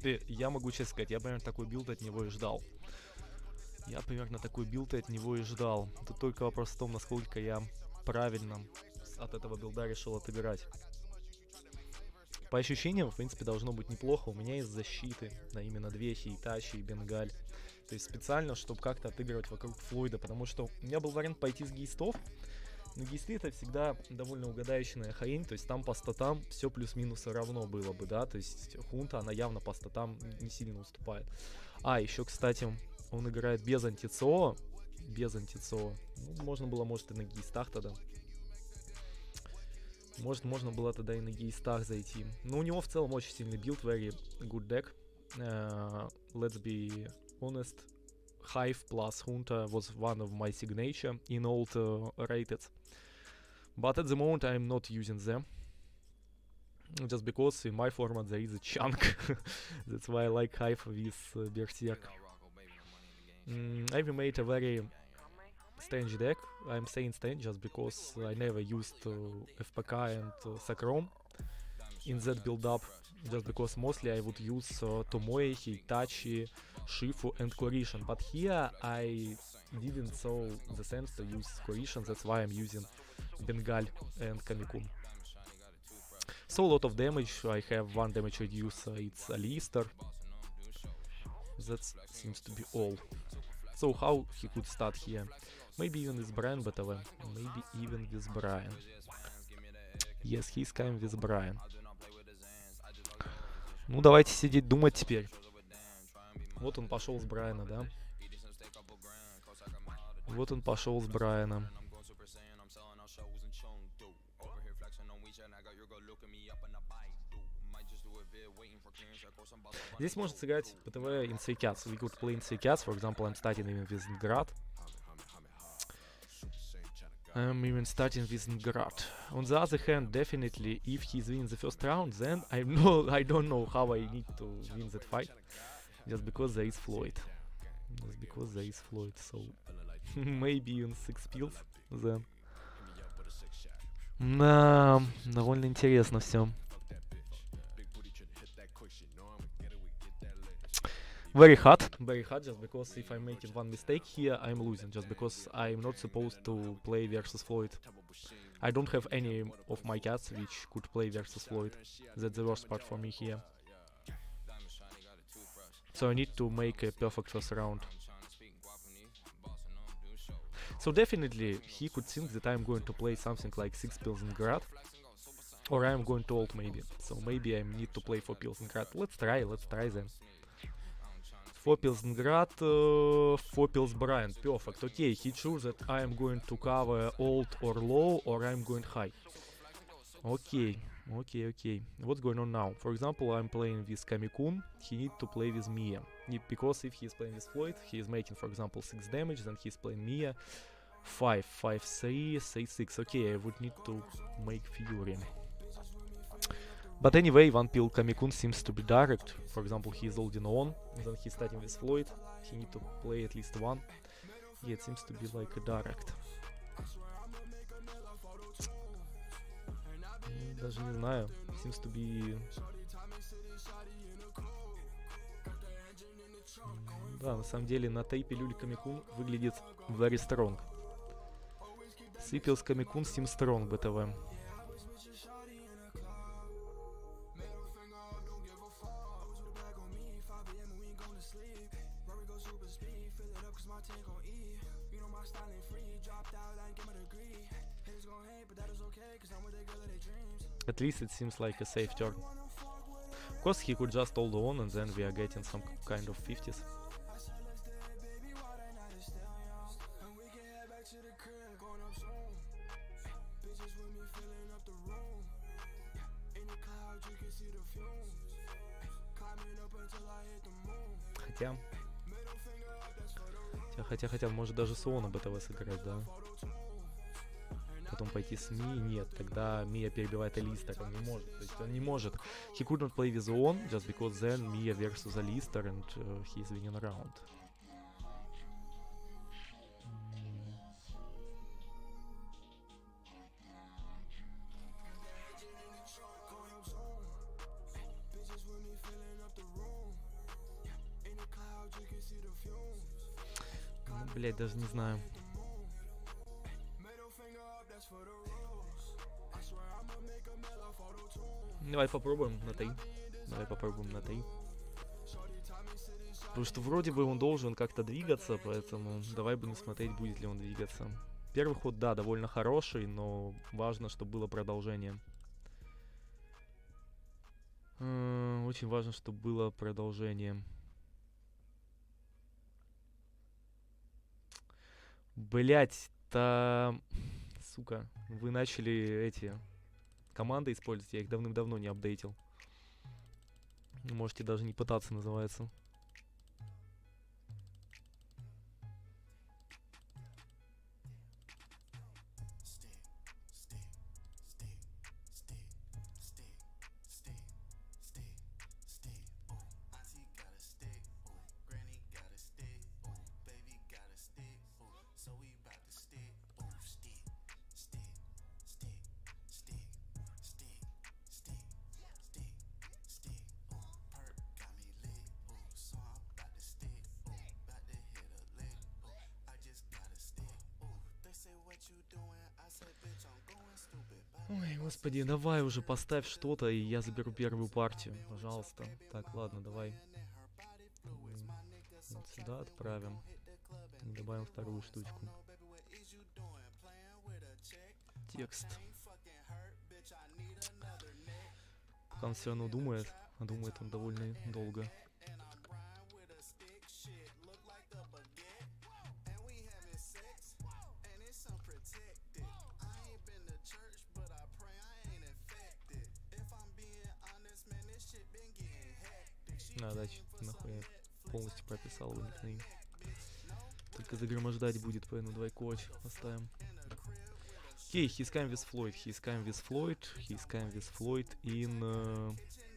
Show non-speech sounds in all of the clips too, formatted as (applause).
принципе, я могу честно сказать, я примерно такой билд от него и ждал. Я примерно такой билд от него и ждал. Тут только вопрос в том, насколько я правильно от этого билда решил отыграть. По ощущениям, в принципе, должно быть неплохо. У меня есть защиты на именно две Хейтачи и Бенгаль. То есть специально, чтобы как-то отыгрывать вокруг Флойда. Потому что у меня был вариант пойти с гейстов. Но гейсты это всегда довольно угадающая хрень. То есть там по статам все плюс-минус равно было бы, да. То есть Хунта, она явно по статам не сильно уступает. А, еще, кстати, он играет без антицо. Без антицо. Ну, можно было, может, и на гейстах тогда может, можно было тогда и на гейстах зайти. Но у него в целом очень сильный билд, very good deck. Uh, let's be honest, Hive plus Junta was one of my signature in old uh, rated. But at the moment I'm not using them. Just because in my format there is a chunk. (laughs) That's why I like Hive with uh, Berserk. Mm, I've made a very strange deck. I'm saying strange just because I never used uh, FPK and uh, Sakrom in that build up. Just because mostly I would use uh, Tomoe, Hitachi, Shifu and Korishan. But here I didn't saw the sense to use Korishan, that's why I'm using Bengal and Kamikun. So a lot of damage, I have one damage reduce, uh, it's a Lister. That seems to be all. So how he could start here? Maybe even with Brian BTV. Maybe even with Brian. Yes, he's coming with Brian. Ну, давайте сидеть думать теперь. Вот он пошел с Брайана, да? Вот он пошел с Брайана. Здесь может сыграть ПТВ in Cats. We could play in Cats. For example, I'm starting even with Grad. I'm even starting with. On the other hand, definitely, if he's winning the first round, then I know I don't know how I need to win that fight, just because there is Floyd. Just because there is Floyd, so maybe in six pills then. Да, довольно интересно все. Very hard. Very hard just because if i'm making one mistake here i'm losing just because i'm not supposed to play versus floyd. I don't have any of my cats which could play versus floyd. That's the worst part for me here. So i need to make a perfect first round. So definitely he could think that i'm going to play something like six pills in grad or i'm going to ult maybe. So maybe i need to play for pills in grad. Let's try let's try then Fopilsgrad, uh, Fopils Brian, perfect. Okay, he chose that I am going to cover old or low or I'm going high. Okay, okay, okay. What's going on now? For example, I'm playing with Kamikun, he need to play with Mia. Because if he is playing with Floyd, he is making, for example, 6 damage, then he's playing Mia. 5, 5, 3, 6, 6. Okay, I would need to make Fury. But anyway, one pill Kamikun seems to be direct. For example, he is holding on, then he's starting with Floyd. He need to play at least one. Yeah, it seems to be like a direct. Даже не знаю. Seems to be... Да, на самом деле на тейпе Люли Камикун выглядит very strong. Сипилс Камикун seems strong, БТВ. At least it seems like a safe turn. Of course, he could just hold on and then we are getting some kind of 50s. Хотя... Хотя, хотя, хотя, может даже Суона БТВ сыграть, да? пойти с Ми, нет, тогда Мия перебивает Элистер, он не может, то есть он не может. He couldn't play with Oon, just because then Mia versus Alistair and uh, he is winning round. Ну, Блять, даже не знаю. Давай попробуем на 3. Давай попробуем на 3. Потому что вроде бы он должен как-то двигаться, поэтому давай будем смотреть, будет ли он двигаться. Первый ход, да, довольно хороший, но важно, чтобы было продолжение. Очень важно, чтобы было продолжение. Блять, та... Сука, вы начали эти команды использовать, я их давным-давно не апдейтил. Можете даже не пытаться, называется. Ой, господи, давай уже поставь что-то, и я заберу первую партию, пожалуйста. Так, ладно, давай. Вот сюда отправим. Добавим вторую штучку. Текст. Он все равно думает, а думает он довольно долго. Никнейм. Только загромождать будет, поэтому давай коч оставим. Окей, okay, he's come with Floyd, he's come with Floyd, he's come with Floyd in uh,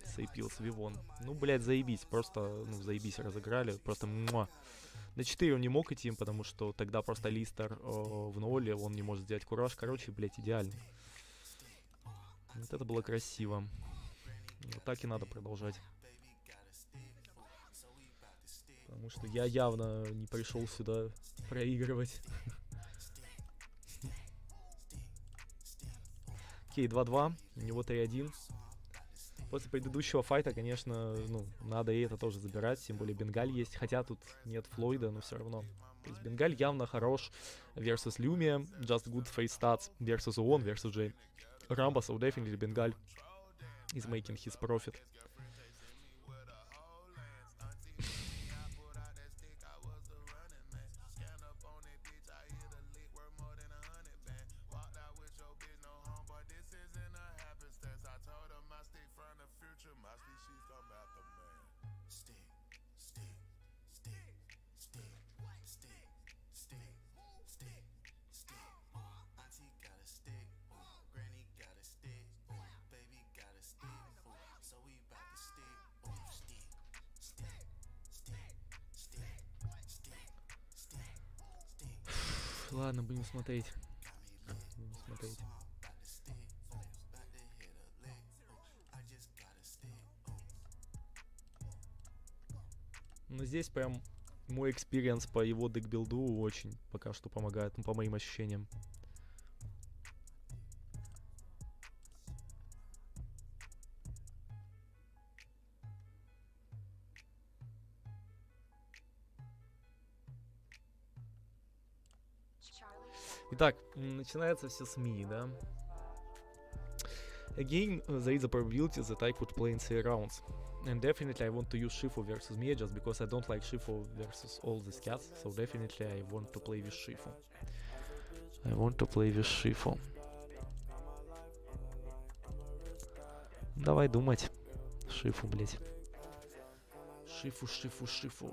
Saypils Vivon. Ну, блядь, заебись, просто, ну, заебись разыграли, просто муа. На 4 он не мог идти, потому что тогда просто Листер э, в ноле, он не может сделать кураж. Короче, блядь, идеальный. Вот это было красиво. Вот так и надо продолжать. Потому что я явно не пришел сюда проигрывать. Окей, 2-2. У него 3-1. После предыдущего файта, конечно, ну, надо и это тоже забирать. Тем более Бенгаль есть. Хотя тут нет Флойда, но все равно. То есть Бенгаль явно хорош versus Lumia. Just good face stats versus Уон versus Джей Рамбо. So definitely Бенгаль is making his profit. Ладно, будем смотреть. Будем смотреть. Но здесь прям мой experience по его deck build у очень пока что помогает, ну, по моим ощущениям. Итак, начинается все с Ми, да? Again, there is a probability that I could play in three rounds. And definitely I want to use Shifu versus Mia just because I don't like Shifu versus all these cats. So definitely I want to play with Shifu. I want to play with Shifu. Давай думать. Шифу, блять. Шифу, шифу, шифу.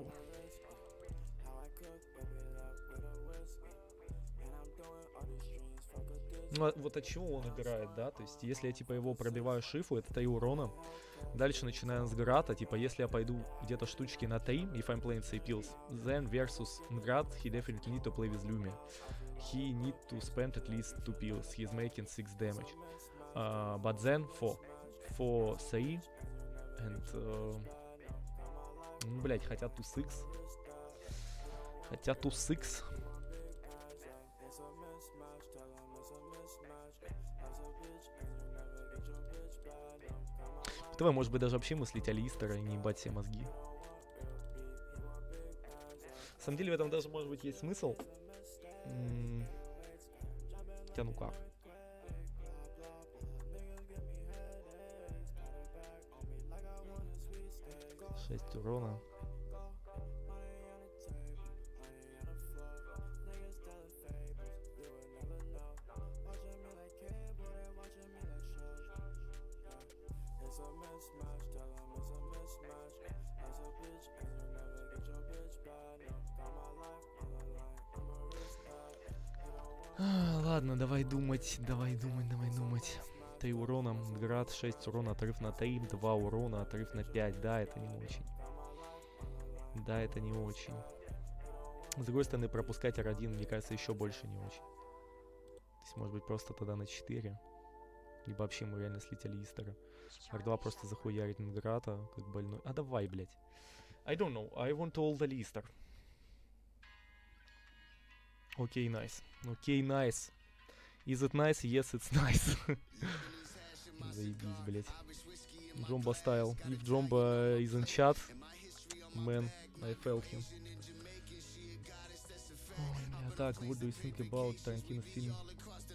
Ну, а вот от чего он играет, да? То есть, если я, типа, его пробиваю шифу, это 3 урона. Дальше начинаем с Грата. Типа, если я пойду где-то штучки на 3, if I'm playing say pills, then versus Град, he definitely need to play with Lumi. He need to spend at least 2 pills. He's making 6 damage. Uh, but then for, for say, and... Uh, ну, блять, хотя 2 6. Хотя 2 6 ТВ, может быть, даже вообще мыслить алистера и не ебать себе мозги. На самом деле в этом даже, может быть, есть смысл. М Хотя ну как. Шесть урона. Ладно, давай думать, давай думать, давай думать. 3 урона, град 6 урона, отрыв на 3, 2 урона, отрыв на 5. Да, это не очень. Да, это не очень. С другой стороны, пропускать R1, мне кажется, еще больше не очень. То есть, может быть, просто тогда на 4. Либо вообще мы реально слить Алистера. R2 просто захуярить Нграта, как больной. А давай, блядь. I don't know. I want all the Lister. Окей, nice. Окей, nice. Is it nice? Yes, it's nice. Заебись, блять. Джомба стайл. If Jomba is in chat, man, I felt him. Oh, так, what do you think about Tarantino film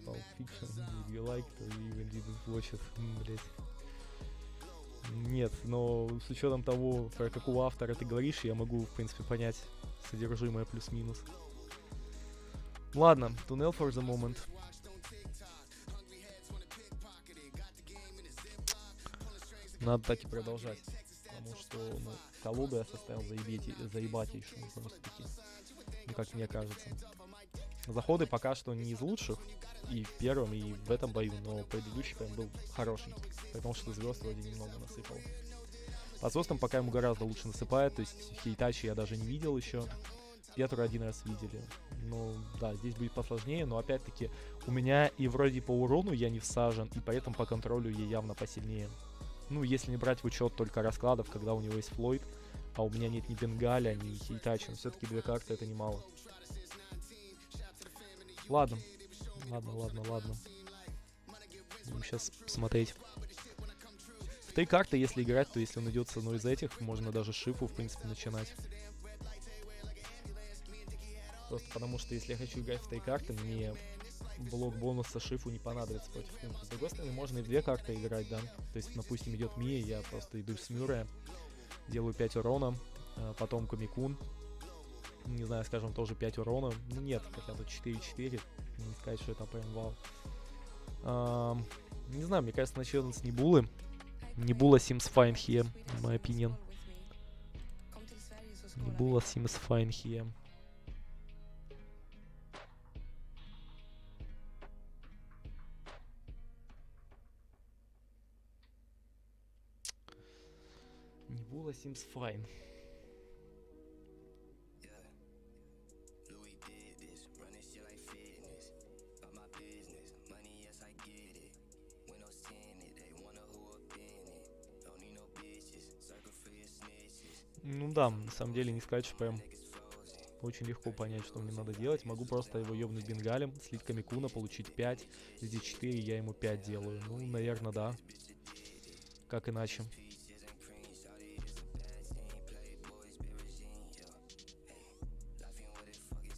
Pulp Fiction? Did you like it or you even didn't watch it? Блять. Нет, но с учетом того, про какого автора ты говоришь, я могу, в принципе, понять содержимое плюс-минус. Ладно, туннел for the moment. Надо так и продолжать. Потому что, ну, я составил заебеть, заебатейшую просто таки. Ну, как мне кажется. Заходы пока что не из лучших. И в первом, и в этом бою, но предыдущий прям был хороший. Потому что звезд вроде немного насыпал. По звездам пока ему гораздо лучше насыпает. То есть Хейтачи я даже не видел еще. Петру один раз видели. Ну, да, здесь будет посложнее, но опять-таки у меня и вроде по урону я не всажен, и поэтому по контролю я явно посильнее. Ну, если не брать в учет только раскладов, когда у него есть Флойд, а у меня нет ни Бенгаля, ни Хейтача, но все-таки две карты это немало. Ладно, ладно, ладно, ладно. Будем сейчас смотреть. В три карты, если играть, то если он идет с одной из этих, можно даже шифу, в принципе, начинать. Просто потому что если я хочу играть в три карты, мне блок бонуса шифу не понадобится против Хунта. С другой стороны, можно и две карты играть, да. То есть, допустим, идет Мия, я просто иду с Мюррея, делаю 5 урона, а потом Камикун, не знаю, скажем, тоже 5 урона. Ну нет, хотя бы 4-4, не сказать, что это прям вау. А, не знаю, мне кажется, начнем с Небулы. Небула seems fine here, in my opinion. Небула seems fine here. Seems fine. Ну да, на самом деле не сказать, что прям очень легко понять, что мне надо делать. Могу просто его ёбнуть бенгалем, слить камикуна, получить 5. Здесь 4, я ему 5 делаю. Ну, наверное, да. Как иначе.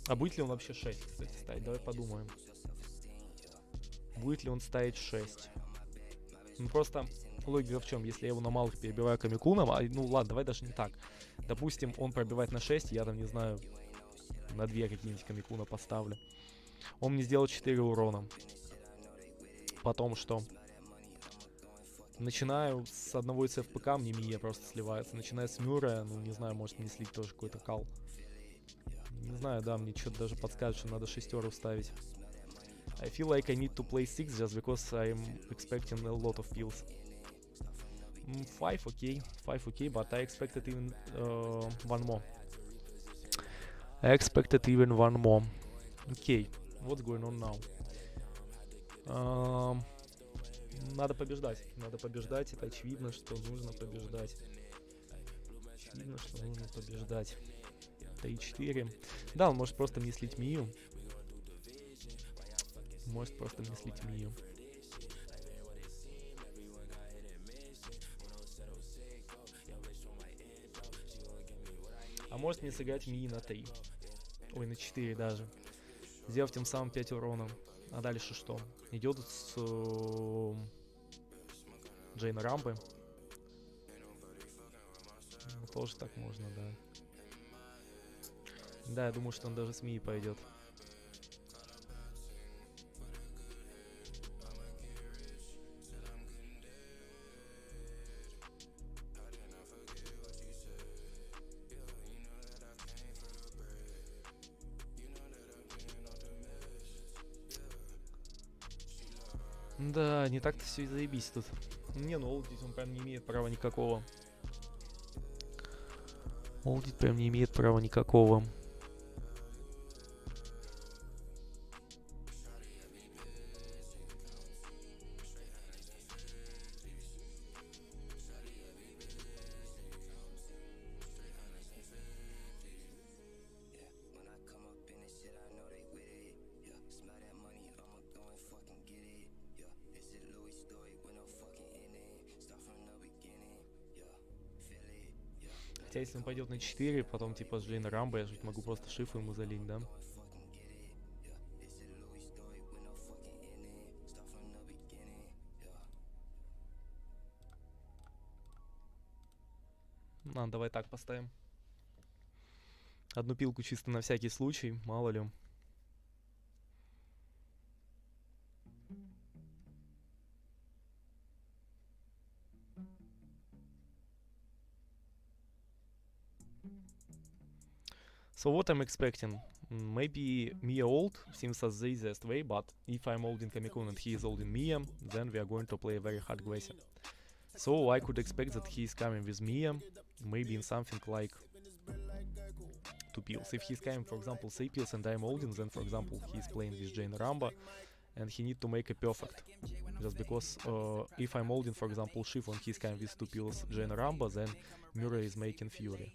А будет ли он вообще 6, кстати, ставить? Давай подумаем. Будет ли он ставить 6? Ну просто логика в чем? Если я его на малых перебиваю камикуном, а, ну ладно, давай даже не так. Допустим, он пробивает на 6, я там, не знаю, на 2 какие-нибудь камикуна поставлю. Он мне сделал 4 урона. Потом что? Начинаю с одного из ФПК, мне Мия просто сливается. Начинаю с Мюра, ну не знаю, может мне слить тоже какой-то кал. Знаю, да, мне что-то даже подскажет, что надо шестеру ставить. I feel like I need to play six just because I'm expecting a lot of pills. Mm, five, okay, five, okay, but I expected even uh, one more. I expected even one more. Okay, what's going on now? Um, надо побеждать, надо побеждать, это очевидно, что нужно побеждать. Очевидно, что нужно побеждать. Т4. Да, он может просто не слить Мию. Может просто не слить Мию. А может не сыграть Мии на 3. Ой, на 4 даже. Сделав тем самым 5 урона. А дальше что? Идет с э, Джейна Рамбы. Ну, тоже так можно, да. Да, я думаю, что он даже с Мии пойдет. Да, не так-то все и заебись тут. Не, ну олдить он прям не имеет права никакого. Олдить прям не имеет права никакого. Хотя если он пойдет на 4, потом типа с Джейна Рамбо, я же могу просто шифу ему залить, да? А, давай так поставим. Одну пилку чисто на всякий случай, мало ли. So what I'm expecting? Maybe Mia old seems as the easiest way, but if I'm holding Kamikun and he is holding Mia, then we are going to play a very hard Gwesi. So I could expect that he is coming with Mia, maybe in something like two pills. If he's coming, for example, three pills and I'm holding, then for example he's playing with Jane Ramba and he need to make a perfect. Just because uh, if I'm holding, for example, Shift and he's coming with two pills Jane Ramba, then Murray is making Fury.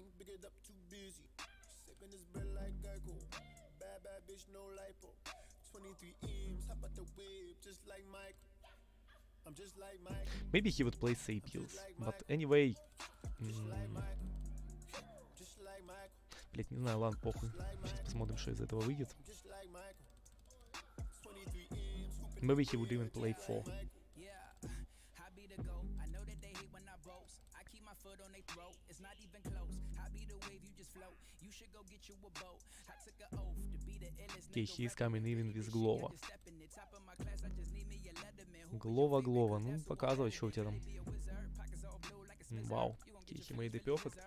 Can't pick it up, too busy. Sipping this bread like Geico. Bad, bad bitch, no lipo. 23 M's, hop out the whip, just like Michael. I'm just like Mike. Maybe he would play Sapiels, but anyway. Блять, не знаю, ладно, похуй. Сейчас посмотрим, что из этого выйдет. Maybe he would even play 4. Okay, he's coming even with Glova. Глова, Глова. Ну, показывай, что у тебя там. Вау. Okay, he made the perfect.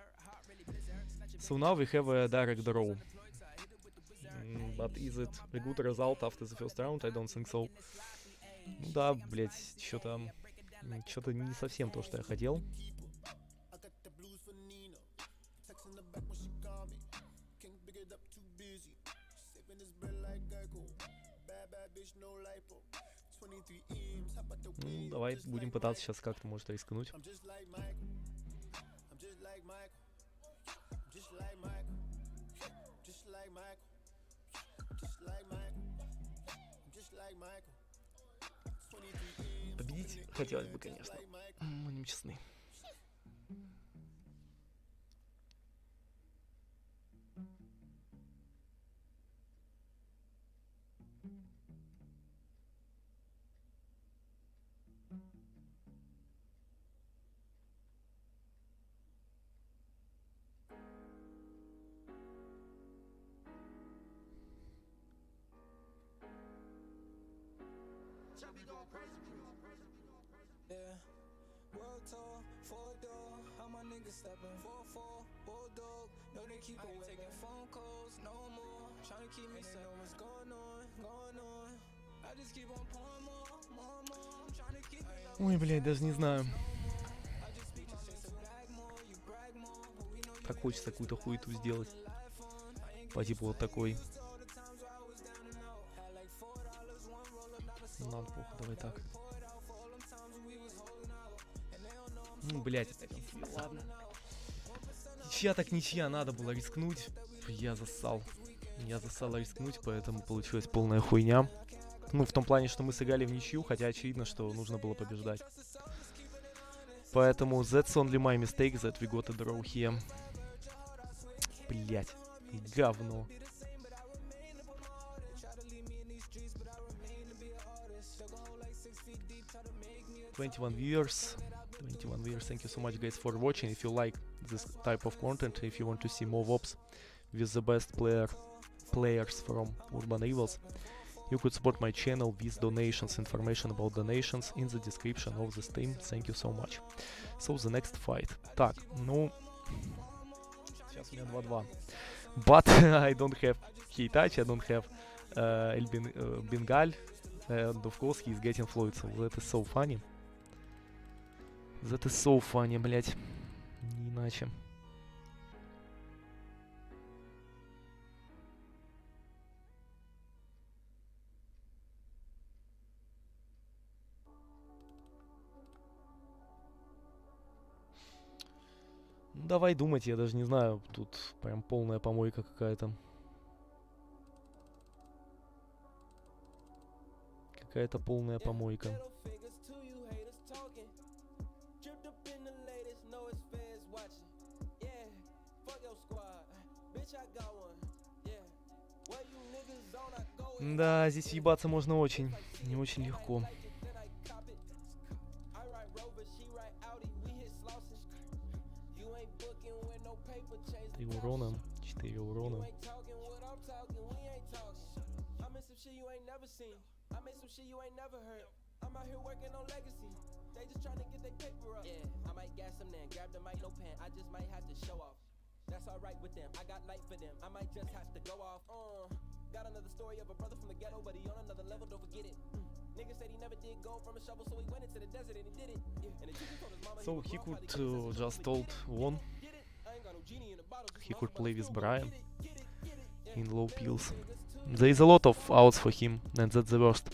So now we have a direct draw. Mm, but is it a good result after the first round? I don't think so. Ну да, блять, что-то... Что-то не совсем то, что я хотел. Ну, давай будем пытаться сейчас как-то, может, рискнуть. Победить хотелось бы, конечно. Будем честны. stepping. 4-4, bulldog, know they keep on taking phone calls no more. Trying to keep me set. know what's going on, going on. I just keep on pouring more, more, more. Trying to keep Ой, блядь, даже не знаю. Так хочется какую-то хуету сделать. По типу вот такой. Нам похуй, давай так. Ну, блядь, опять он. Ладно. Ничья так ничья, надо было рискнуть. Я засал. Я засал рискнуть, поэтому получилась полная хуйня. Ну, в том плане, что мы сыграли в ничью, хотя очевидно, что нужно было побеждать. Поэтому that's only my mistake that we got a draw here. Блять, говно. Twenty-one viewers. 21 viewers. Thank you so much, guys, for watching. If you like this type of content, if you want to see more VOPs with the best player players from Urban Evils, you could support my channel with donations. Information about donations in the description of the stream. Thank you so much. So the next fight. Так, ну... Сейчас у меня 2-2. But (laughs) I don't have Hitachi, I don't have uh, El ben, uh, Bengal. And of course he's getting Floyd, so that is so funny. That is so funny, блять. Не иначе. Ну, давай думать, я даже не знаю. Тут прям полная помойка какая-то. Какая-то полная помойка. Да, здесь ебаться можно очень, не очень легко. 3 урона, 4 урона. I'm out here working on legacy. They just trying to get their paper up. Yeah, I might gas them then. Grab the mic, no pen. I just might have to show off. That's alright with them. I got light for them. I might just have to go off. Uh, got another story of a brother from the ghetto, but he on another level. Don't forget it. Mm. Nigga said he never did go from a shovel, so he went into the desert and he did it. And the told his mama so he could uh, just told one he could play with Brian in low pills. There is a lot of outs for him, and that's the worst.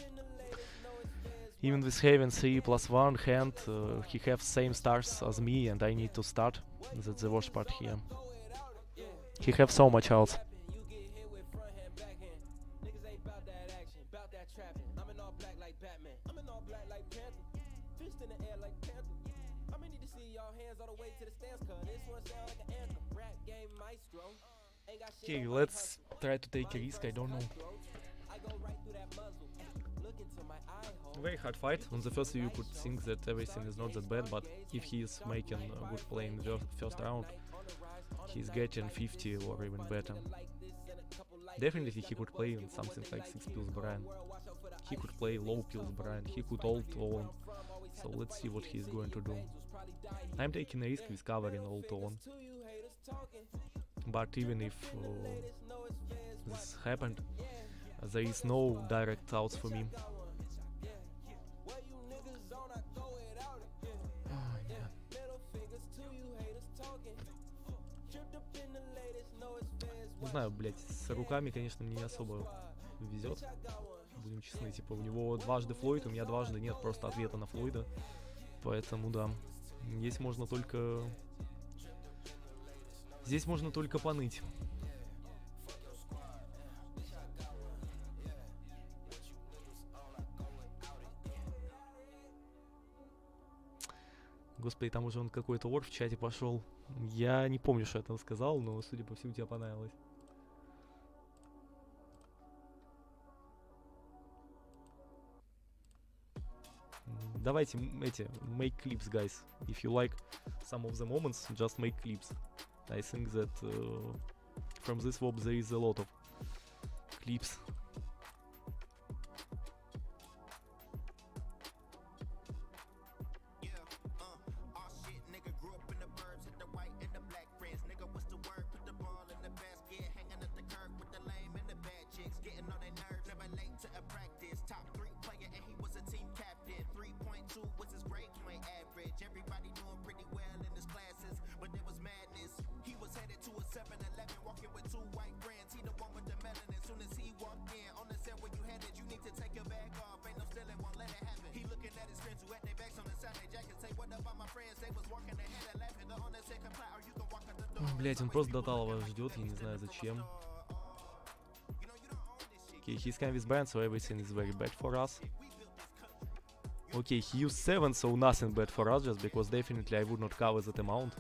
Even with having 3 plus 1 hand, uh, he have same stars as me and I need to start. That's the worst part here. He have so much outs. Okay, let's try to take a risk, I don't know. Very hard fight. On the first view you could think that everything is not that bad, but if he is making a good play in the first round, he's getting 50 or even better. Definitely he could play in something like 6 pills Brian. He could play low pills Brian, he could ult on. So let's see what he's going to do. I'm taking a risk with covering ult on. But even if uh, this happened, there is no direct outs for me. Не знаю, блять, с руками, конечно, мне не особо везет. Будем честны, типа, у него дважды Флойд, у меня дважды нет просто ответа на Флойда. Поэтому, да, здесь можно только... Здесь можно только поныть. Господи, там уже он какой-то ор в чате пошел. Я не помню, что я там сказал, но, судя по всему, тебе понравилось. Давайте эти, make clips, guys. If you like some of the moments, just make clips. I think that uh, from this web there is a lot of clips просто до Талова ждет, я не знаю зачем. Okay, he's kind with band, so everything is very bad for us. Okay, he used 7, so nothing bad for us, just because definitely I would not cover that amount.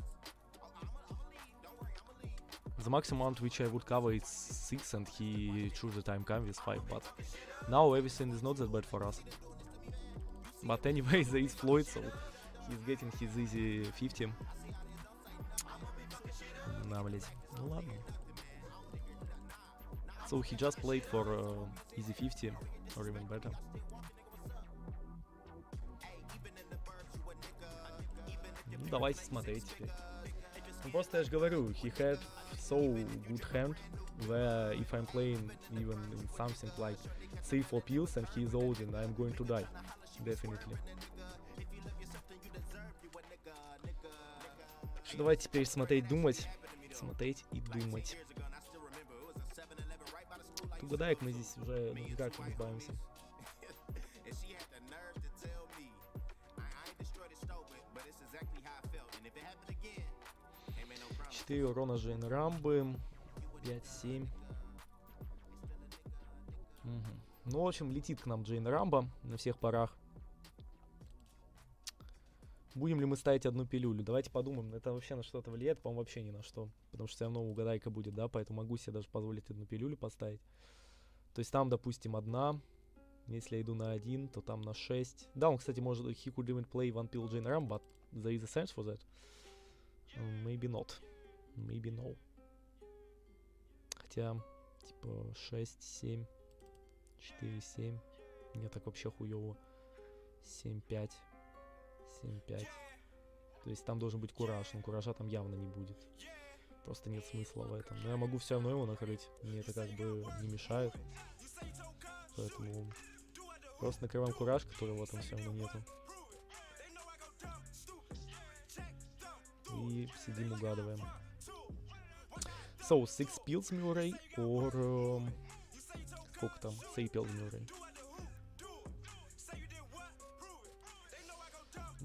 The maximum amount which I would cover is 6 and he chose the time cam with 5, but now everything is not that bad for us. But anyway, there is Floyd, so he's getting his easy 50. На, блять. Ну ладно. So he just played for uh, easy 50 or even better. Ну, давайте смотреть теперь. Ну, просто я же говорю, he had so good hand where if I'm playing even in something like 3-4 pills and he is old and I'm going to die. Definitely. Что давайте теперь смотреть, думать. Смотреть и думать. Угадаек мы здесь уже как избавимся. Четыре урона Жейн Рамбы. 5-7. Угу. Ну, в общем, летит к нам Джейн Рамбо на всех парах. Будем ли мы ставить одну пилюлю? Давайте подумаем. Это вообще на что-то влияет? По-моему, вообще ни на что. Потому что все равно угадайка будет, да? Поэтому могу себе даже позволить одну пилюлю поставить. То есть там, допустим, одна. Если я иду на один, то там на 6. Да, он, кстати, может... He could even play one pill Jane Ram, but there is a sense for that. Maybe not. Maybe no. Хотя, типа, 6, 7, 4, 7. Мне так вообще хуёво. 7, 5. 7-5. То есть там должен быть кураж, но куража там явно не будет. Просто нет смысла в этом. Но я могу все равно его накрыть. Мне это как бы не мешает. Поэтому просто накрываем кураж, которого там все равно нету. И сидим угадываем. So, six pills Murray or... Um, сколько там? Three pills Murray.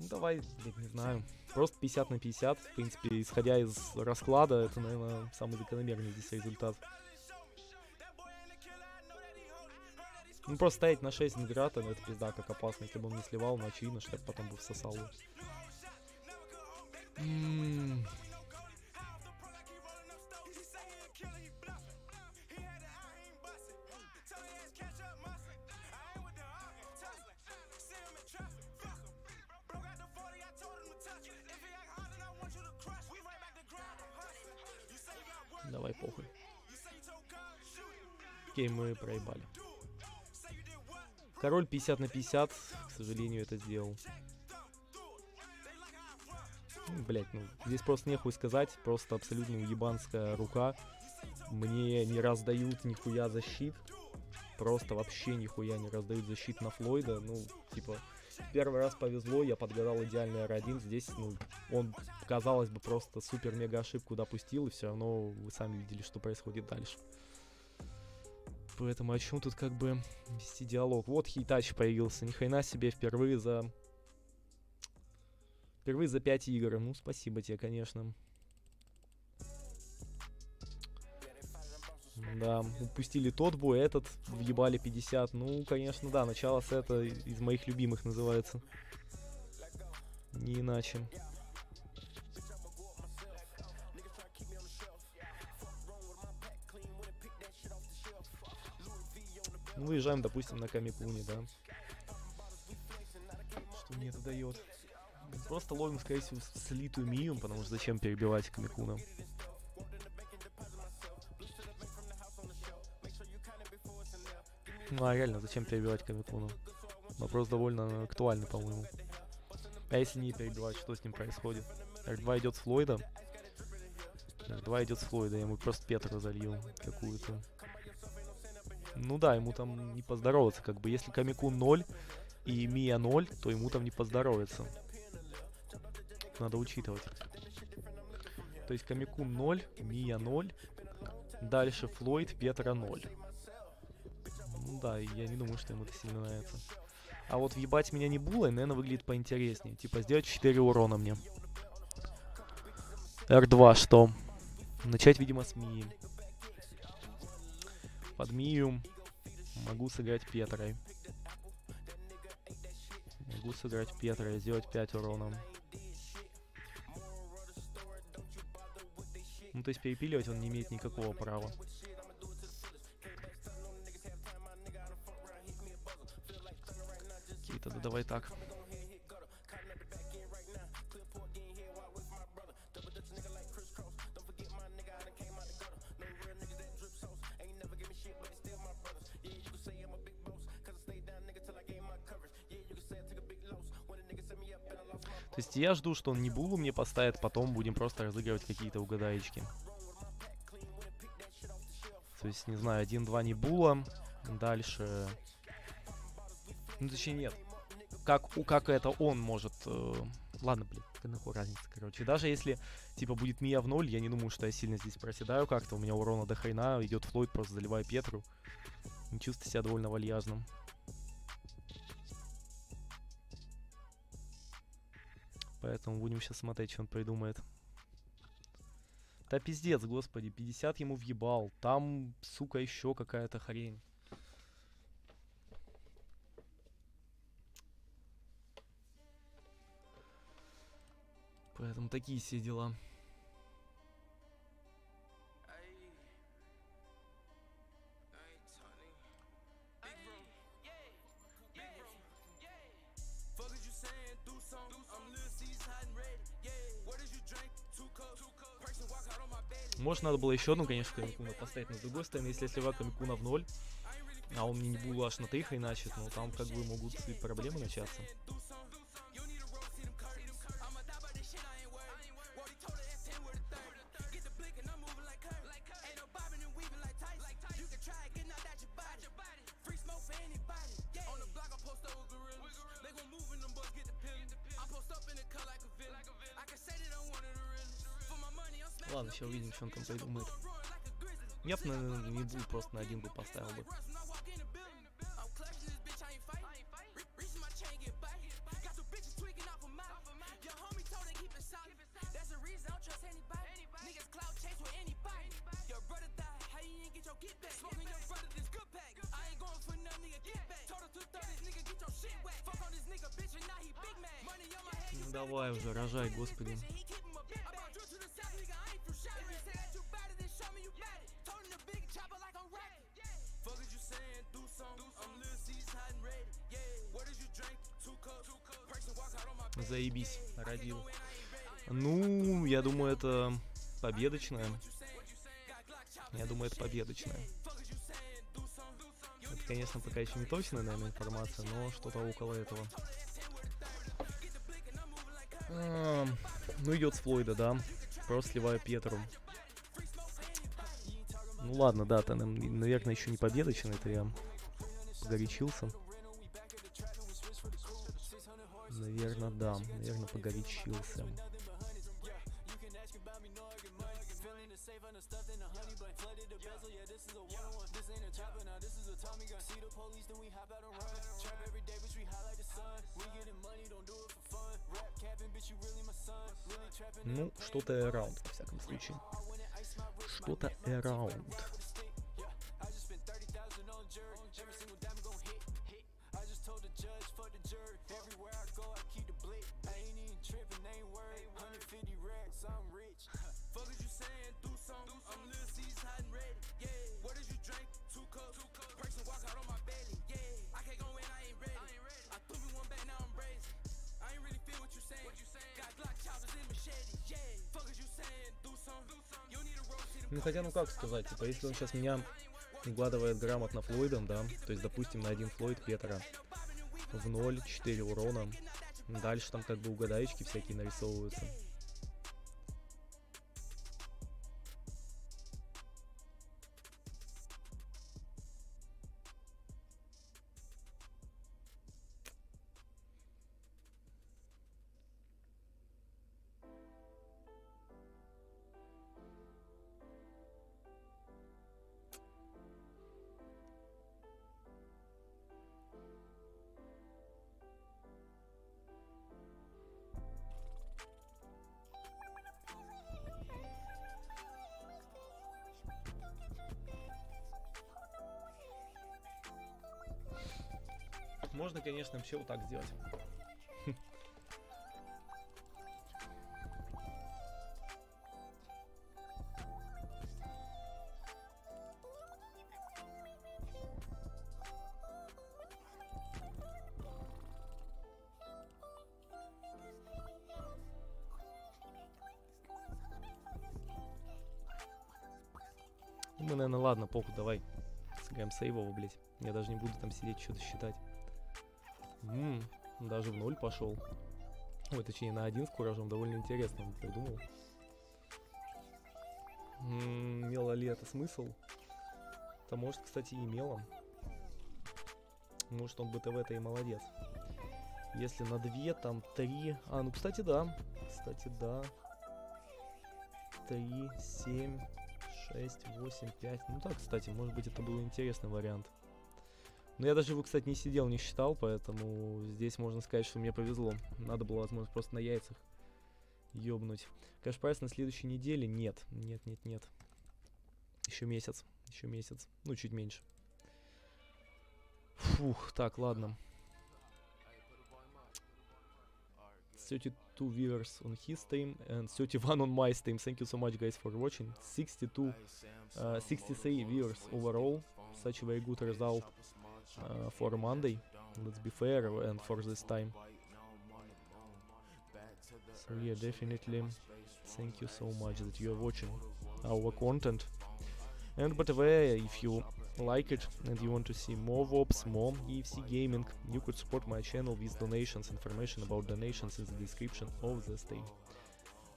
Давай, блядь, не знаю. Просто 50 на 50. В принципе, исходя из расклада, это, наверное, самый закономерный здесь результат. Ну просто стоять на 6 Инграта, ну это пизда как опасно. Если бы он не сливал, ну очевидно, что это потом бы всосал. М-м-м. Окей, мы проебали. Король 50 на 50, к сожалению, это сделал. Блять, ну, здесь просто нехуй сказать, просто абсолютно уебанская рука. Мне не раздают нихуя защит. Просто вообще нихуя не раздают защит на Флойда. Ну, типа, первый раз повезло, я подгадал идеальный R1. Здесь, ну, он, казалось бы, просто супер-мега ошибку допустил, и все равно вы сами видели, что происходит дальше. Поэтому о чем тут как бы вести диалог? Вот Хейтач появился, ни хрена себе, впервые за... Впервые за 5 игр. Ну, спасибо тебе, конечно. Да, упустили тот бой, этот въебали 50. Ну, конечно, да, начало сета из моих любимых называется. Не иначе. Ну, выезжаем, допустим, на Камикуне, да. Что мне это дает? Просто ловим, скорее всего, слитую Мию, потому что зачем перебивать Камикуна? Ну а реально, зачем перебивать Камикуну? Вопрос довольно актуальный, по-моему. А если не перебивать, что с ним происходит? R2 идет с Флойда. R2 идет с Флойда, я ему просто Петру залил какую-то. Ну да, ему там не поздороваться, как бы. Если Камику 0 и Мия 0, то ему там не поздоровится. надо учитывать. То есть Камикун 0, Мия 0, дальше Флойд, Петра 0. Ну да, я не думаю, что ему это сильно нравится. А вот въебать меня не булой, наверное, выглядит поинтереснее. Типа сделать 4 урона мне. R2 что? Начать, видимо, с Мии. Под Мию могу сыграть Петрой. Могу сыграть Петрой, сделать 5 урона. Ну, то есть перепиливать он не имеет никакого права. Окей, тогда давай так. То есть я жду, что он не булу мне поставит, потом будем просто разыгрывать какие-то угадаечки. То есть, не знаю, 1-2 не була. Дальше... Ну, точнее, нет. Как, у, как это он может... Э... Ладно, блин, нахуй разница, короче. Даже если, типа, будет Мия в ноль, я не думаю, что я сильно здесь проседаю как-то. У меня урона до хрена, идет Флойд, просто заливаю Петру. Чувствую себя довольно вальяжным. Поэтому будем сейчас смотреть, что он придумает. Да пиздец, господи, 50 ему въебал. Там, сука, еще какая-то хрень. Поэтому такие все дела. Может, надо было еще одну, конечно, Камикуна поставить, но с другой стороны, если я сливаю Камикуна в ноль, а он мне не был аж на 3 хреначит, ну там как бы могут и проблемы начаться. Ладно, сейчас увидим, что он там придумает. Я бы, наверное, не был просто на один бы поставил бы. Давай уже, рожай, господи. Ну, я думаю, это победочная. Я думаю, это победочная. Это, конечно, пока еще не точная, наверное, информация, но что-то около этого. А, ну, идет с Флойда, да. Просто сливаю Петру. Ну ладно, да, это, наверное, еще не победочная, это я погорячился. Наверное, да. Наверное, погорячился. Ну, что-то around, во всяком случае. Что-то around. Ну хотя, ну как сказать, типа, если он сейчас меня угадывает грамотно Флойдом, да, то есть, допустим, на один Флойд Петра в 0, 4 урона, дальше там как бы угадаечки всякие нарисовываются. Можно, конечно, вообще вот так сделать. Мы, наверное, ладно, похуй, давай. Сыграем сейвово, блядь. Я даже не буду там сидеть, что-то считать. Ммм, даже в ноль пошел. Ой, точнее, на один с куражом довольно интересно он придумал. Имело ли это смысл? Это может, кстати, и имело. Может, он БТВ-то и молодец. Если на две, там три. А, ну, кстати, да. Кстати, да. Три, семь, 6, 8, 5. Ну так, кстати, может быть это был интересный вариант. Но я даже его, кстати, не сидел, не считал, поэтому здесь можно сказать, что мне повезло. Надо было, возможно, просто на яйцах ёбнуть. Кэш прайс на следующей неделе? Нет, нет, нет, нет. Еще месяц, еще месяц. Ну, чуть меньше. Фух, так, ладно. 32 viewers on his stream and 31 on my stream. Thank you so much, guys, for watching. 62, uh, 63 viewers overall. Such a very good result uh, for Monday. Let's be fair and for this time. So yeah, definitely. Thank you so much that you are watching our content. And by the way, if you like it and you want to see more VOPs, more EFC gaming, you could support my channel with donations. Information about donations in the description of the stream.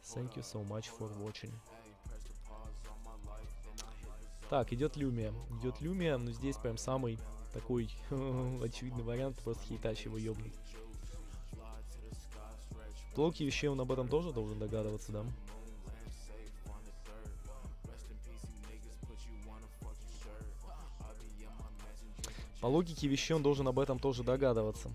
Thank you so much for watching. Так, идет Люмия. Идет Люмия, но здесь прям самый такой (laughs) очевидный вариант, просто хейтач его ёбнуть. Локи вещей он об этом тоже должен догадываться, да? По логике вещей он должен об этом тоже догадываться.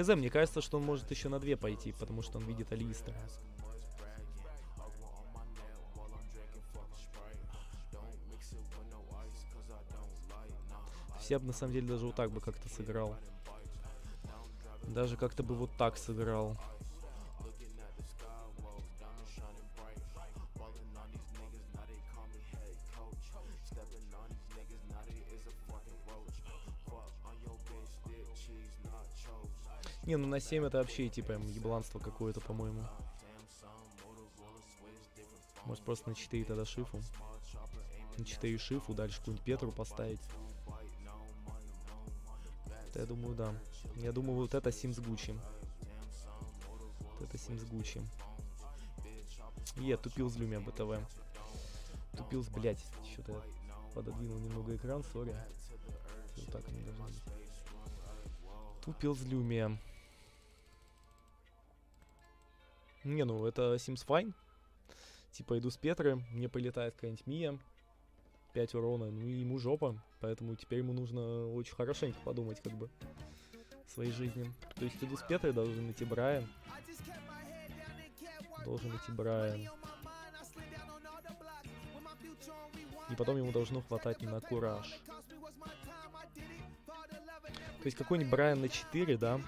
Хз, мне кажется, что он может еще на две пойти, потому что он видит Алиста. Я бы на самом деле даже вот так бы как-то сыграл. Даже как-то бы вот так сыграл. Не, ну на 7 это вообще типа ебланство какое-то, по-моему. Может просто на 4 тогда шифу. На 4 шифу, дальше какую-нибудь Петру поставить. Это, я думаю, да. Я думаю, вот это Сим с. Вот это Сим с Гуччи. Е, тупил с Люмия БТВ. Тупил с, блядь, что-то я пододвинул немного экран, сори. Вот так не должно быть. Тупил с Люмия. Не, ну это Sims Fine. Типа иду с Петры, мне полетает какая-нибудь Мия. 5 урона, ну и ему жопа. Поэтому теперь ему нужно очень хорошенько подумать, как бы, своей жизни. То есть иду с Петрой, должен идти Брайан. Должен идти Брайан. И потом ему должно хватать на кураж. То есть какой-нибудь Брайан на 4, да?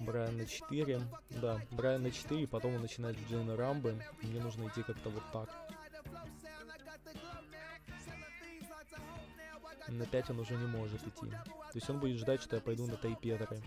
Брайан на 4. Да, Брайан на 4, потом он начинает с Джейна Рамбы. Мне нужно идти как-то вот так. На 5 он уже не может идти. То есть он будет ждать, что я пойду на Тайпедры.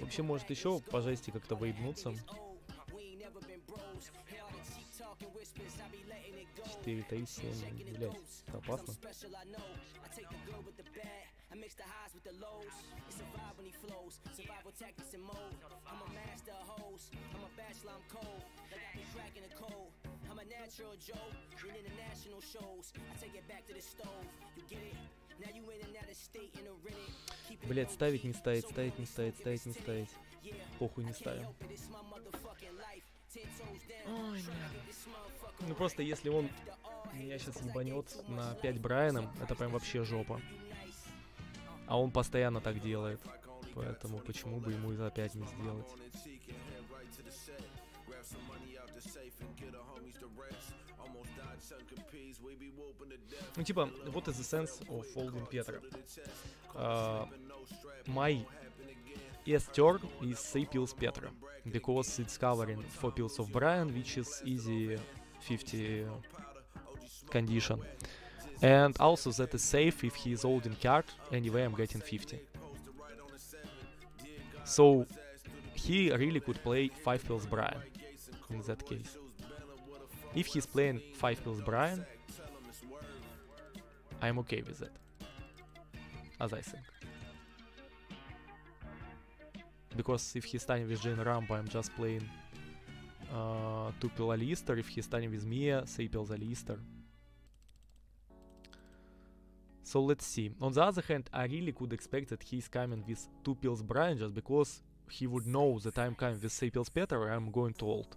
Вообще, может еще по жести как-то выебнуться. 4 3 7 блять это опасно I mix the highs with the lows. It's a vibe when he flows. Survival tactics and mode. I'm a master of hoes. I'm a bachelor, I'm cold. Like I be cracking the code. I'm a natural Joe. In international shows. I take it back to the stove. You get it? Now you in and out of state in a it Блять, ставить не ставить, ставить не ставить, ставить не ставить. Похуй не ставим. Ой, Ну просто если он меня сейчас ебанет на much 5 life. Брайаном, это прям вообще жопа. А он постоянно так делает. Поэтому почему бы ему и за 5 не сделать? Ну типа, what is the sense of folding Petra? Uh, my S turn is 3 pills Petra. Because it's covering 4 pills of Brian, which is easy 50 condition. And also that is safe if he is holding card, anyway I'm getting 50. So he really could play 5 pills Brian in that case. If he's playing 5 pills Brian, I'm okay with that. As I think. Because if he's standing with Jane Rambo, I'm just playing uh, 2 pill Alistair. If he's standing with Mia, 3 pills Alistair. So let's see. On the other hand, I really could expect that he's coming with 2 pills Brian just because he would know that I'm coming with 3 pills Peter I'm going to ult.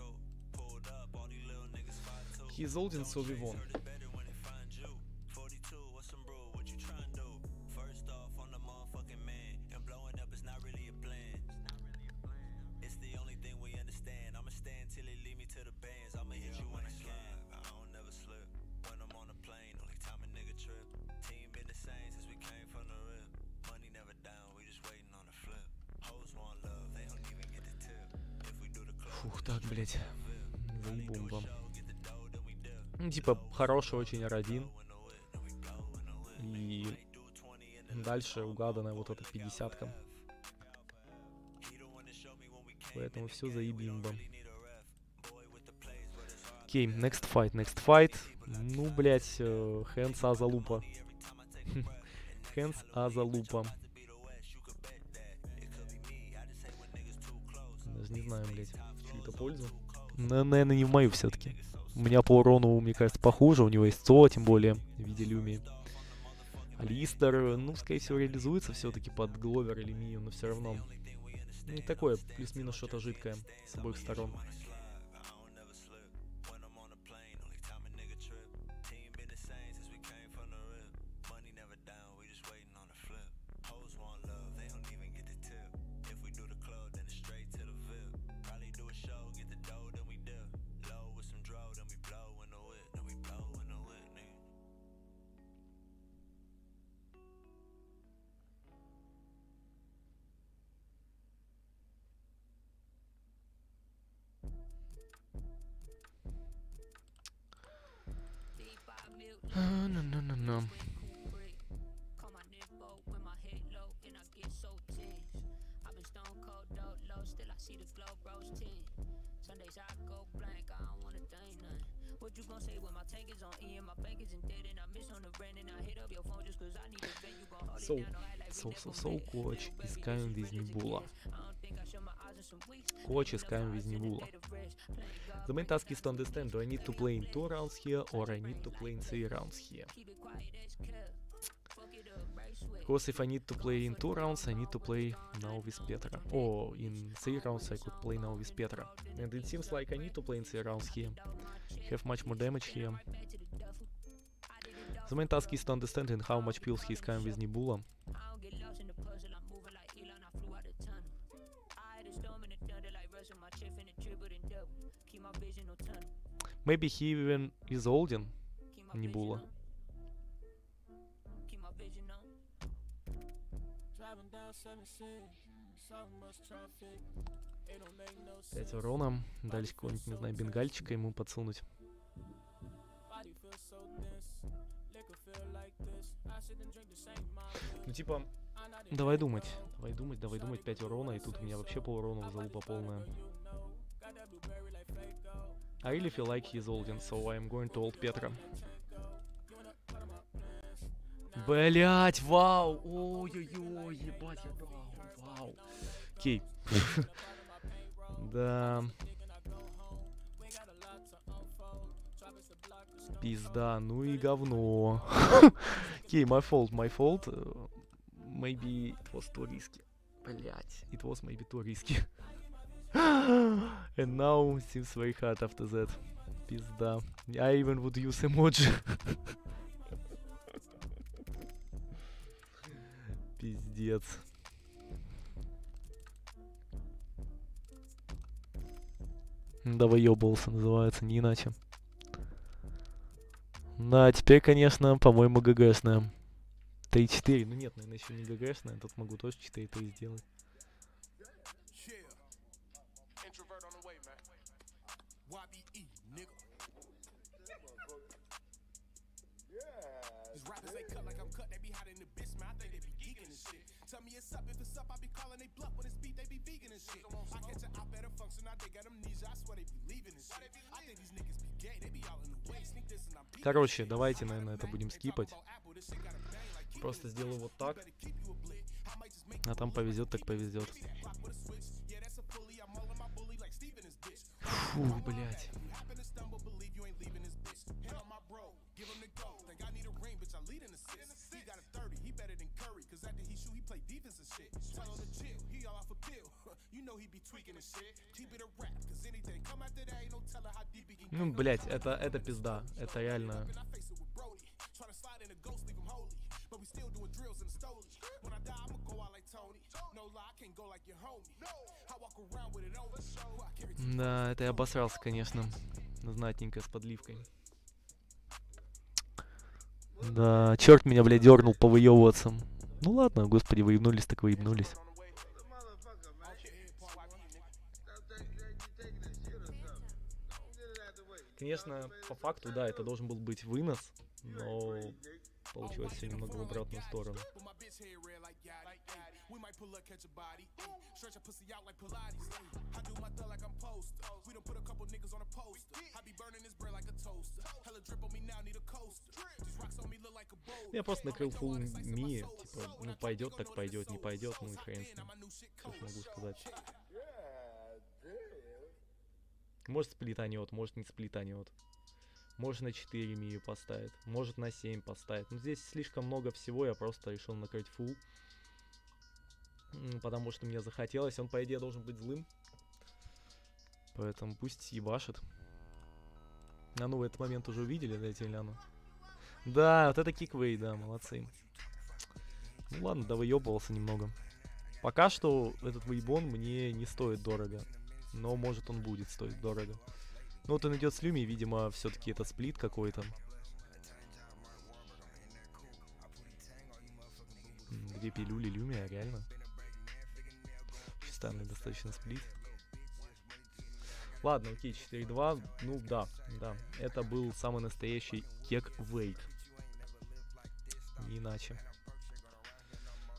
fight too. He is holding, so we won. It's better when they find you. 42, what's some brew? What you trying to do? First off, on the motherfucking man. And blowing up is not really a plan. It's the only thing we understand. I'ma stand till it lead me to the bands. I'ma hit you when I can. I don't never slip. When I'm on a plane, only time a nigga trip. Team been the same since we came from the rip. Money never down, we just waiting on the flip. Hoes want love, they don't even get the tip. If we do the club, Фух, так, блять. Заебум вам. Ну, типа, хороший очень R1. И дальше угаданная вот эта 50 -ка. Поэтому все заебимба. Окей, next fight, next fight. Ну, блять, hands а залупа. (laughs) hands а залупа. Даже не знаю, блять, в чью-то пользу. Но, наверное, не в мою все-таки. У меня по урону, мне кажется, похуже. У него есть ЦО, тем более, в виде Люми. Листер, ну, скорее всего, реализуется все-таки под Гловер или Мию, но все равно. Ну, такое, плюс-минус что-то жидкое с обоих сторон. весь in a Небула. day to rest. Playing God, The main task is to understand, do I need to play in 2 rounds here or I need to play in 3 rounds here? keep it quiet as kept. Fuck it up, right sweat. Because if I need to play in 2 rounds, I need to play now with Petra. Or in 3 rounds I could play now with Petra. And it seems like I need to play in 3 rounds here. Have much more damage here. The main task is to understand in how much pills he's coming with Nebula. Maybe he even is Olden. Не vision Була. up. Keep my vision up. Driving down 17, so much traffic. It don't make no 5 sense. урона. Дальше какого-нибудь, не знаю, бенгальчика ему подсунуть. Ну, типа, давай думать. Давай думать, давай думать. 5 урона, и тут у меня вообще пол урона в залупа полная. I really feel like he's Olden, so I'm going to old Petra. Блять, вау! Ой-ой-ой, ебать, я дал, вау. Окей. Да. Пизда, ну и говно. Окей, my fault, my fault. Uh, Maybe it was too risky. Блять, it was maybe too risky. (gasps) And now seems very hard after that. Пизда. I even would use emoji. (laughs) Пиздец. Да выебывался, называется, не иначе. Да, теперь, конечно, по-моему, ГГшная. 3-4. Ну нет, наверное, еще не ГГшная. Тут могу тоже 4-3 сделать. It's up, if it's up, I be calling they bluff when it's beat, they be vegan and shit. I catch it out better function, I think got amnesia, I swear they be leaving and shit. I think these niggas be gay, they be all in the way, sneak this and I'm. Короче, давайте, наверное, это будем скипать. Просто сделаю вот так. А там повезет, так повезет. Фух, блядь. Ну, блядь, это, это пизда. Это реально... Да, это я обосрался, конечно. Знатненько, с подливкой. Да, черт меня, блядь, дернул повыебываться. Ну ладно, господи, выебнулись, так выебнулись. Конечно, по факту, да, это должен был быть вынос, но получилось немного в обратную сторону. Я просто накрыл фул ми, типа, ну пойдет, так пойдет, не пойдет, ну и хрен с ним. Что могу сказать. Может сплитанет, может не сплитанет. Может на 4 мию поставит, может на 7 поставит. Но здесь слишком много всего, я просто решил накрыть фул. Потому что мне захотелось, он по идее должен быть злым. Поэтому пусть ебашит. А ну, в этот момент уже увидели, да, Теляну? Да, вот это киквей, да, молодцы. Ну ладно, да выебывался немного. Пока что этот выебон мне не стоит дорого. Но может он будет стоить дорого. Ну вот он идет с Люми, видимо, все-таки это сплит какой-то. М, Две пилюли Люми, а реально? Странный достаточно сплит. Ладно, окей, 4-2. Ну да, да. Это был самый настоящий кек вейт. Не иначе.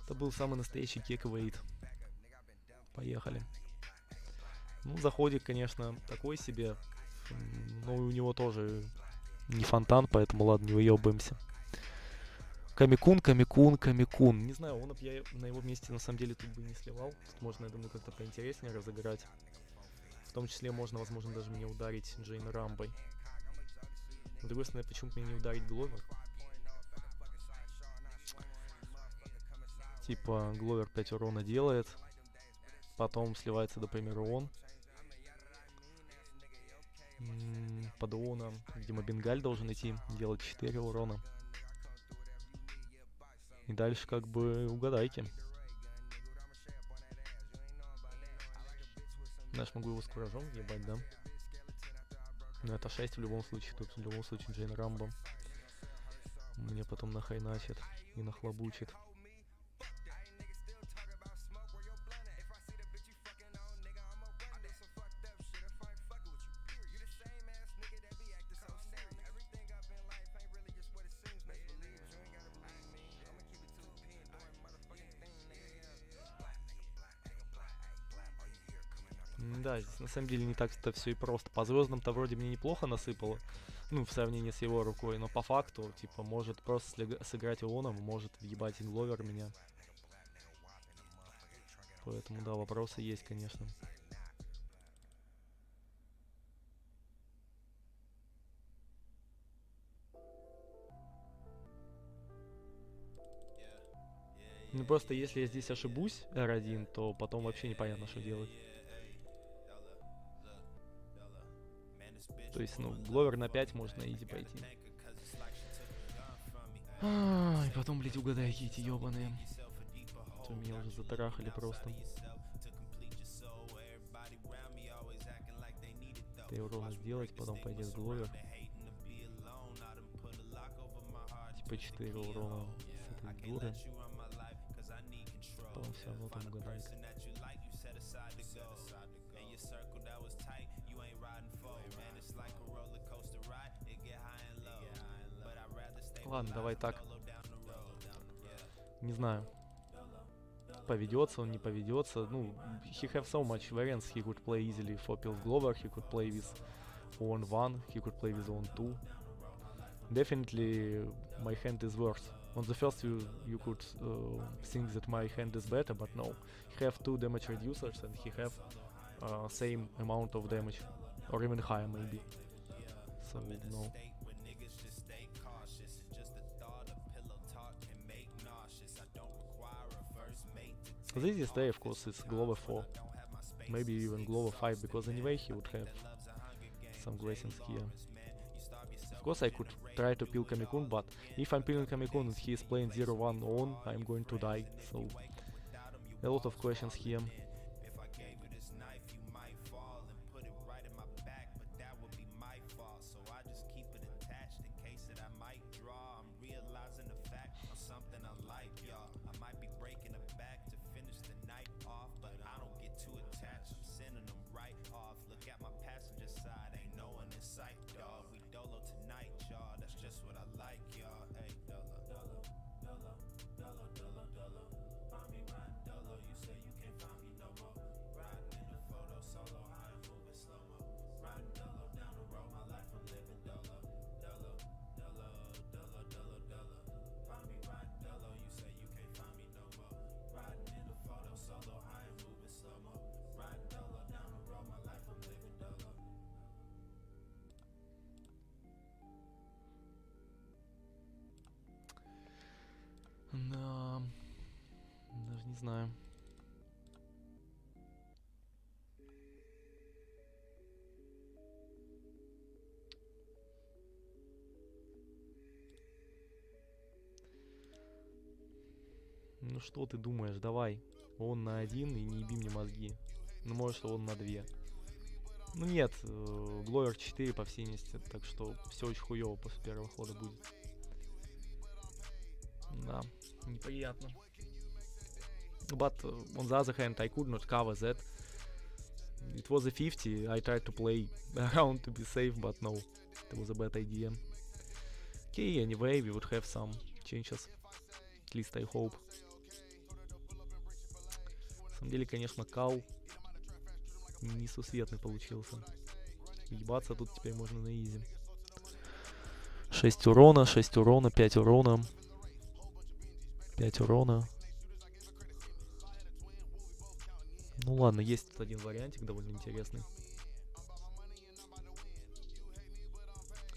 Это был самый настоящий кек вейт. Поехали. Ну, заходик, конечно, такой себе. Но у него тоже не фонтан, поэтому ладно, не выебываемся. Камикун, Камикун, Камикун. Не знаю, он я на его месте на самом деле тут бы не сливал. Тут можно, я думаю, как-то поинтереснее разыграть. В том числе можно, возможно, даже меня ударить Джейн Рамбой. С другой стороны, почему-то меня не ударить Гловер? Типа, Гловер 5 урона делает. Потом сливается, например, он. М, Под уроном, видимо, Бенгаль должен идти, делать 4 урона. И дальше как бы угадайте. Знаешь, могу его с куражом ебать, да? Ну, это 6 в любом случае. Тут в любом случае Джейн Рамбо. Мне потом нахайначит и нахлобучит. Да, здесь на самом деле не так-то все и просто. По звездам-то вроде мне неплохо насыпало, ну, в сравнении с его рукой, но по факту, типа, может просто сыграть Ионом, может въебать ингловер меня. Поэтому, да, вопросы есть, конечно. Ну просто если я здесь ошибусь R1, то потом вообще непонятно, что делать. То есть, ну, Гловер на 5 можно изи пойти. А, и потом, блядь, угадай, какие эти ёбаные. То меня уже затарахали просто. Ты урона сделать, потом пойдет Гловер. Типа 4 урона с этой дуры. Потом все равно там угадает. Ладно, давай так. Не знаю. Поведется он, не поведется. Ну, he have so much variance. He could play easily for Pills Glover. He could play with on 1. He could play with on 2. Definitely, my hand is worse. On the first view, you could uh, think that my hand is better, but no. He have two damage reducers and he have uh, same amount of damage, or even higher maybe. So no. The easiest day, of course, is Glover 4. Maybe even Glover 5, because anyway he would have some blessings here. Of course, I could try to peel Kamikun, but if I'm peeling Kamikun and he is playing 0-1 on, I'm going to die. So, a lot of questions here. Знаю. Ну что ты думаешь, давай. Он на один и не еби мне мозги. Ну может он на две. Ну нет, э, Гловер 4 по всей нести, так что все очень хуево после первого хода будет. Да, неприятно. But uh, on the other hand, I could not cover that. It was a 50. I tried to play around to be safe, but no, it was a bad idea. Okay, anyway, we would have some changes. At least I hope. На самом деле, конечно, кал несусветный получился. Ебаться тут теперь можно на изи. 6 урона, 6 урона, 5 урона. 5 урона. Ну ладно, есть тут один вариантик довольно интересный.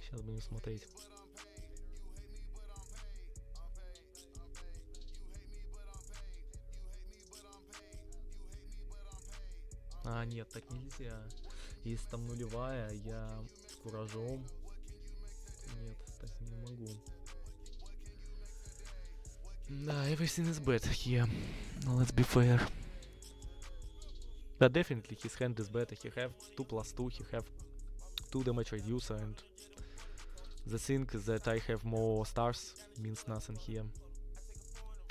Сейчас будем смотреть. А, нет, так нельзя. Если там нулевая, я с куражом. Нет, так не могу. Да, everything is bad here. Let's be fair. But definitely his hand is better. He have 2 plus 2, he have 2 damage reducer and the thing that I have more stars means nothing here.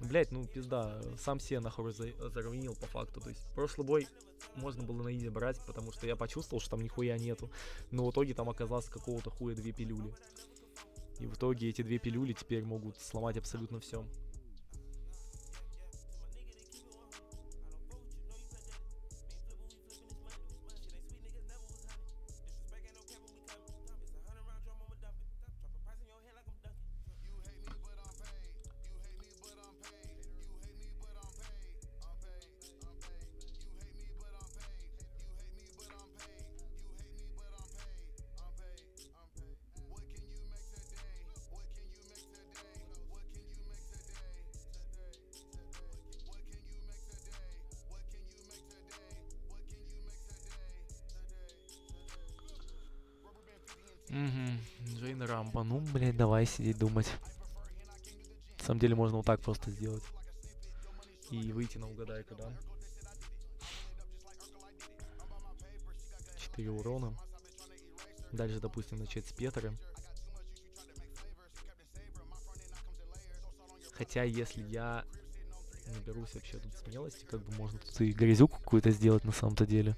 Блять, ну пизда, сам себе нахуй за- заруинил по факту. То есть прошлый бой можно было на изи брать, потому что я почувствовал, что там нихуя нету. Но в итоге там оказалось какого-то хуя две пилюли. И в итоге эти две пилюли теперь могут сломать абсолютно все. Сидеть думать. На самом деле можно вот так просто сделать. И выйти на угадайку, да? 4 урона. Дальше, допустим, начать с Петра. Хотя, если я наберусь вообще тут смелости, как бы можно тут и грязюку какую-то сделать на самом-то деле.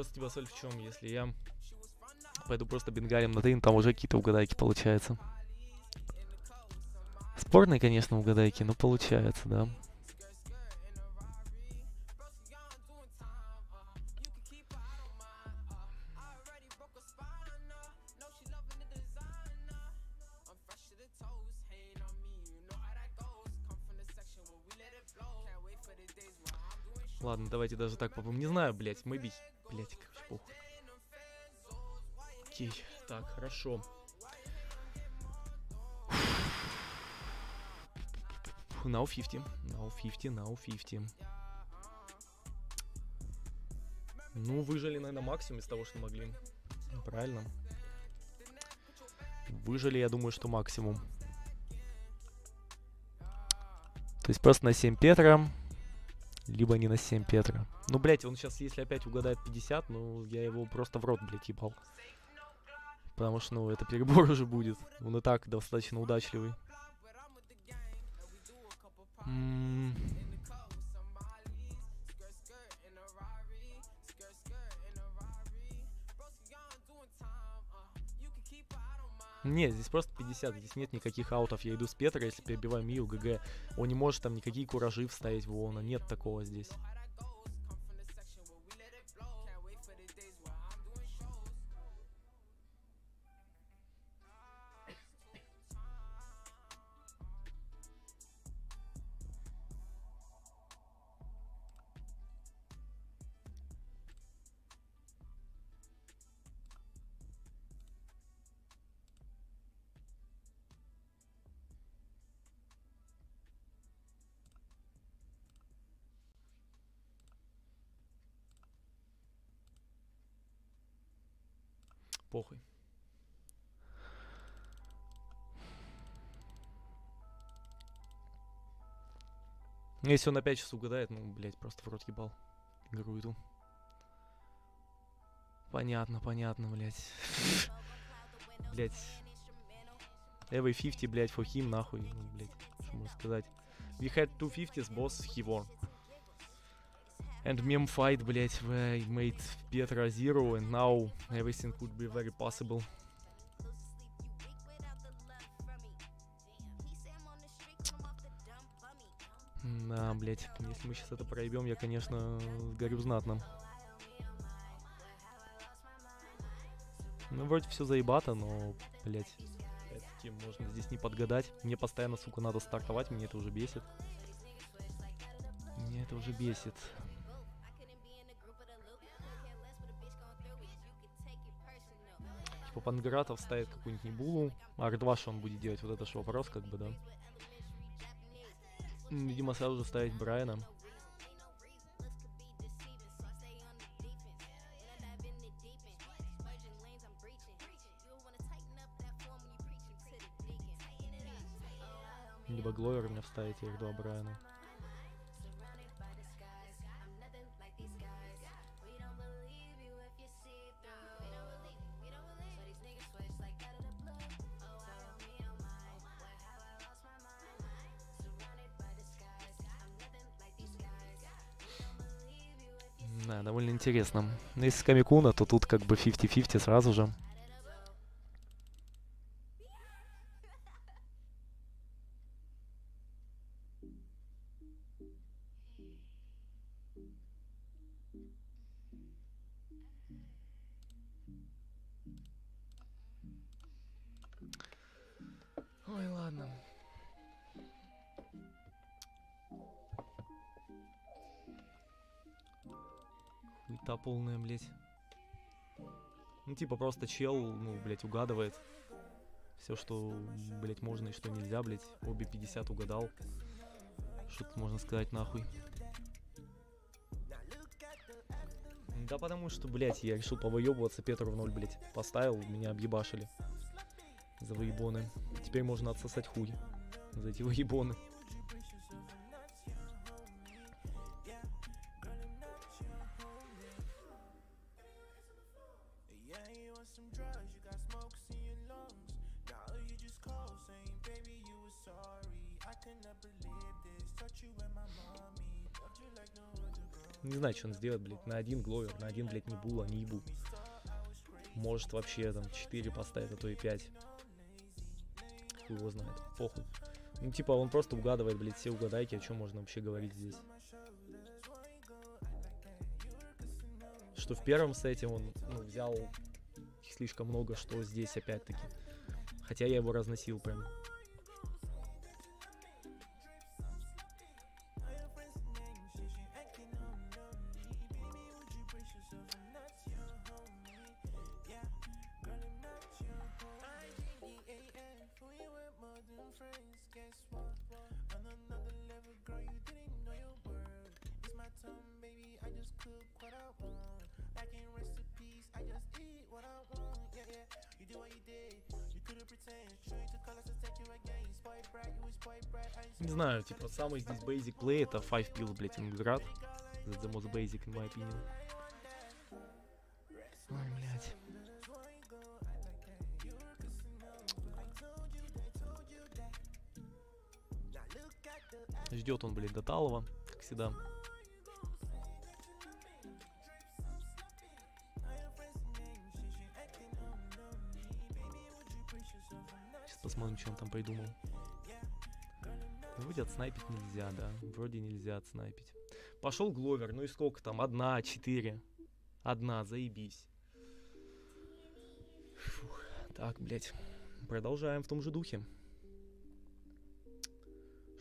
Просто типа соль в чем, если я пойду просто бенгалем на трин, там уже какие-то угадайки получается. Спорные, конечно, угадайки, но получается, да. Даже так попробуем. Не знаю, блять, maybe... Блять, короче, похуй. Окей, так, хорошо. Now 50, now 50, now 50. Ну, выжили, наверное, максимум из того, что могли. Правильно. Выжили, я думаю, что максимум. То есть просто на 7 Петра, либо не на 7 Петра. Ну, блять, он сейчас, если опять угадает 50, ну, я его просто в рот, блядь, ебал. Потому что, ну, это перебор (laughs) уже будет. Он и так достаточно удачливый. М, Нет, здесь просто 50, здесь нет никаких аутов. Я иду с Петра, если перебиваю Мию, ГГ. Он не может там никакие куражи вставить в Вона. Нет такого здесь. Похуй. Если он опять сейчас угадает, ну, блядь, просто в рот ебал. Игру иду. Понятно, понятно, блядь. (laughs) Блядь. Every 50, блядь, for him, нахуй. Ну, блядь, что можно сказать. We had two 50s, boss, he won. And meme fight, блять, where э, made Petra zero, and now everything could be very possible. Да, блять, если мы сейчас это проебем, я, конечно, горю знатно. Ну, вроде все заебато, но, блять, этим можно здесь не подгадать. Мне постоянно, сука, надо стартовать, мне это уже бесит. Мне это уже бесит. Типа Пангратов ставит какую-нибудь Небулу, а R2 что он будет делать? Вот это же вопрос, как бы, да. Видимо, сразу же ставить Брайана. Либо Гловер мне вставить и R2 Брайана. Интересно. Но Если с Камикуна, то тут как бы 50-50 сразу же. Хуета полная, блядь. Ну, типа, просто чел, ну, блядь, угадывает. Все, что, блядь, можно и что нельзя, блядь. Обе 50 угадал. Что тут можно сказать, нахуй. Да потому что, блядь, я решил повыебываться, Петру в ноль, блядь, поставил, меня объебашили. За выебоны. Теперь можно отсосать хуй. За эти выебоны. Он сделает, блядь. На один гловер, на один, блядь, не бул, а не ебу. Может вообще там 4 поставит, а то и 5. Хуй его знает. Похуй. Ну, типа, он просто угадывает, блядь, все угадайки, о чем можно вообще говорить здесь. Что в первом сете он ну, взял слишком много, что здесь опять-таки. Хотя я его разносил прям. Самый здесь basic play это 5 pills, блядь, Инград. That's the most basic in my opinion. Ой, блядь. Ждет он, блядь, до Талова, как всегда. Сейчас посмотрим, что он там придумал. Вроде отснайпить нельзя, да. Вроде нельзя отснайпить. Пошел Гловер, ну и сколько там? Одна, четыре. Одна, заебись. Фух. Так, блядь. Продолжаем в том же духе.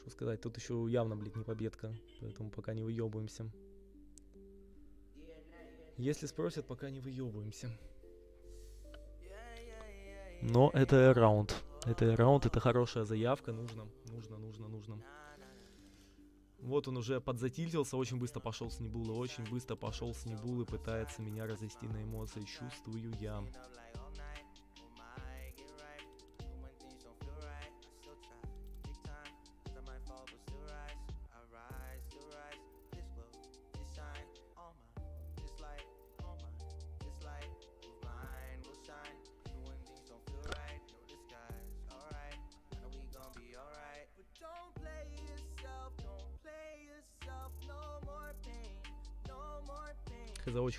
Что сказать, тут еще явно, блядь, не победка. Поэтому пока не выебываемся. Если спросят, пока не выебываемся. Но это раунд. Это раунд, это хорошая заявка. Нужно, нужно, нужно, нужно. Вот он уже подзатильтился, очень быстро пошел с Небулы, очень быстро пошел с Небулы, пытается меня развести на эмоции, чувствую я.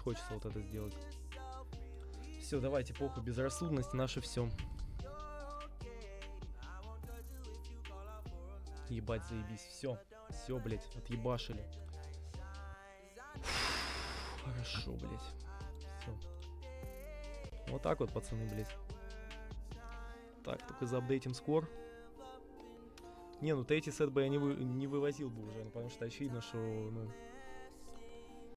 Очень хочется вот это сделать. Все, давайте, похуй, безрассудность наше все. Ебать, заебись, все. Все, блядь, отъебашили. Хорошо, блядь. Все. Вот так вот, пацаны, блядь. Так, только заапдейтим скор. Не, ну третий сет бы я не, вы, не вывозил бы уже, потому что очевидно, что, ну,